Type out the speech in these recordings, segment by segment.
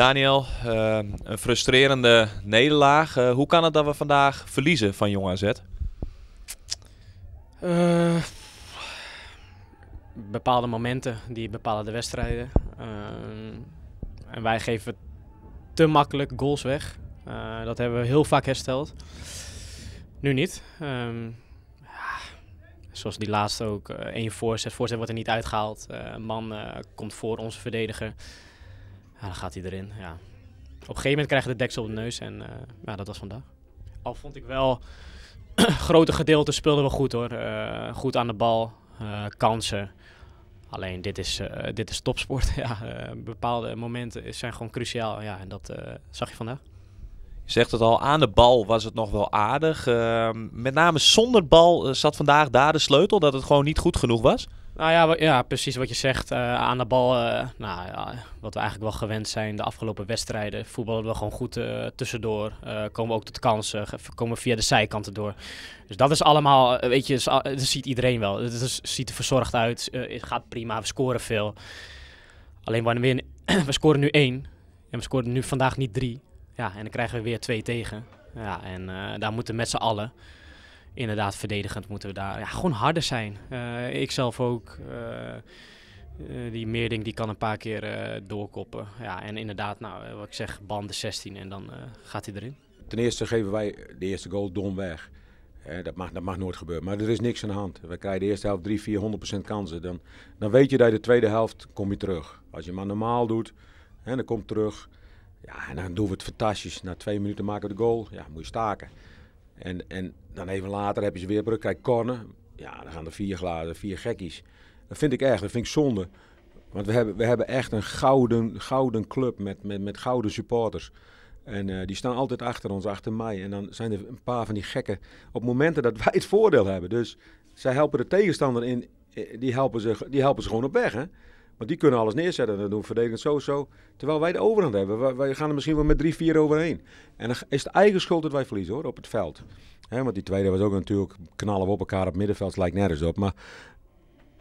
Daniel, uh, een frustrerende nederlaag. Uh, hoe kan het dat we vandaag verliezen van Jong AZ? Uh, bepaalde momenten die bepalen de wedstrijden. en wij geven te makkelijk goals weg. dat hebben we heel vaak hersteld. Nu niet. Ja, zoals die laatste ook. één voorzet. Voorzet wordt er niet uitgehaald. een man komt voor onze verdediger. Ja, dan gaat hij erin. Ja. Op een gegeven moment krijg je de deksel op de neus en uh, ja, dat was vandaag. Al vond ik wel, grote gedeelten speelden we goed hoor. Uh, goed aan de bal, uh, kansen. Alleen dit is, dit is topsport. ja, bepaalde momenten zijn gewoon cruciaal. Ja, en dat zag je vandaag. Zegt het al, aan de bal was het nog wel aardig. met name zonder bal zat vandaag daar de sleutel dat het gewoon niet goed genoeg was. Nou ja, ja, precies wat je zegt. Uh, aan de bal, uh, nou, ja, wat we eigenlijk wel gewend zijn de afgelopen wedstrijden. Voetballen we gewoon goed tussendoor. komen ook tot kansen, komen via de zijkanten door. Dus dat is allemaal, weet je, dat ziet iedereen wel. Het is, ziet er verzorgd uit, het gaat prima, we scoren veel. Alleen wanneer we, we scoren nu één en we scoren nu vandaag niet drie. Ja, en dan krijgen we weer twee tegen. Ja, en daar moeten met z'n allen inderdaad, verdedigend moeten we daar ja, gewoon harder zijn. Uh, ik zelf ook. Uh, die Meerding die kan een paar keer doorkoppen. Ja, en inderdaad, nou, wat ik zeg, banden 16 en dan gaat hij erin. Ten eerste geven wij de eerste goal dom weg. dat, mag, dat mag nooit gebeuren. Maar er is niks aan de hand. We krijgen de eerste helft 3, 400% kansen. Dan, dan weet je dat je de tweede helft kom je terug. Als je maar normaal doet, en dan komt terug. Ja, en dan doen we het fantastisch. Na twee minuten maken we de goal. Ja, moet je staken. En, en dan even later heb je ze weer terug. Kijk, corner. Ja, dan gaan er vier glazen, vier gekkies. Dat vind ik erg, dat vind ik zonde. Want we hebben, we hebben echt een gouden, gouden club met, met, met gouden supporters. En uh, die staan altijd achter ons, achter mij. En dan zijn er een paar van die gekken op momenten dat wij het voordeel hebben. Dus zij helpen de tegenstander in, eh, die helpen ze, die helpen ze gewoon op weg. Hè? Want die kunnen alles neerzetten. En dan doen verdedigend zo, zo. Terwijl wij de overhand hebben. Wij, gaan er misschien wel met drie, vier overheen. En dan is het eigen schuld dat wij verliezen hoor, op het veld. want die tweede was ook natuurlijk knallen we op elkaar op het middenveld. lijkt nergens op. Maar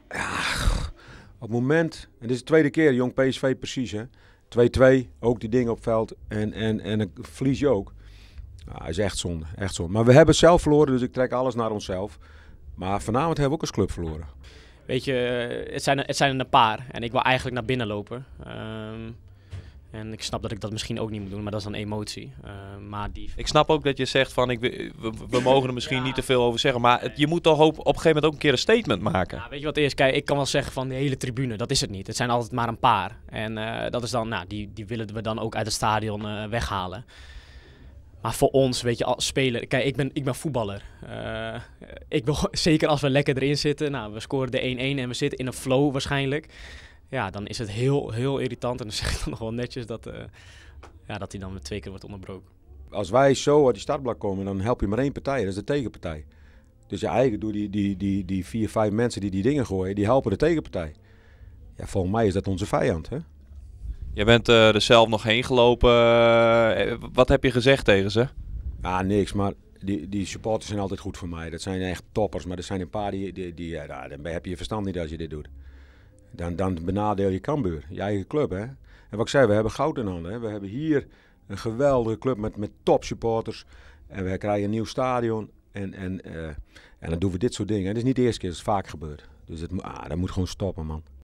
ja, op het moment. En dit is de tweede keer, jong PSV precies hè. 2-2, ook die dingen op veld. En, en, en dan verlies je ook. Ja, is echt zonde, echt zonde. Maar we hebben zelf verloren, dus ik trek alles naar onszelf. Maar vanavond hebben we ook als club verloren weet je, eh, het zijn, het zijn er een paar. En ik wil eigenlijk naar binnen lopen. Um, en ik snap dat ik dat misschien ook niet moet doen, maar dat is dan emotie. Uh, maar die... Ik snap ook dat je zegt van ik, we, we mogen er misschien niet te veel over zeggen. Maar het, je moet toch op, op een gegeven moment ook een keer een statement maken. Ja, weet je wat eerst? Kijk, ik kan wel zeggen van de hele tribune, dat is het niet. Het zijn altijd maar een paar. En uh, dat is dan, nou, die, die willen we dan ook uit het stadion uh, weghalen. Maar voor ons, weet je, als speler. Kijk, ik ben, ik ben voetballer. Uh, ik wil, zeker als we lekker erin zitten. Nou, we scoren de 1-1 en we zitten in een flow waarschijnlijk. Ja, dan is het heel, heel irritant. En dan zeg ik dan nog wel netjes dat, uh, ja, dat hij dan met twee keer wordt onderbroken. Als wij zo uit die startblok komen, dan help je maar één partij. Dat is de tegenpartij. Dus je eigen door die, die, die, die vier, vijf mensen die die dingen gooien, die helpen de tegenpartij. Ja, volgens mij is dat onze vijand, hè? Je bent uh, er zelf nog heen gelopen. Uh, wat heb je gezegd tegen ze? Ja, niks. Maar die, die supporters zijn altijd goed voor mij. Dat zijn echt toppers. Maar er zijn een paar die... die, ja, dan heb je je verstand niet als je dit doet. Dan, dan benadeel je Cambuur. Je eigen club, hè. En wat ik zei, we hebben goud in handen. Hè. We hebben hier een geweldige club met, met top supporters. En we krijgen een nieuw stadion. En, en, en dan doen we dit soort dingen. Het is niet de eerste keer, het is vaak gebeurd. Dus het, ah, dat moet gewoon stoppen, man.